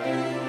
Bye.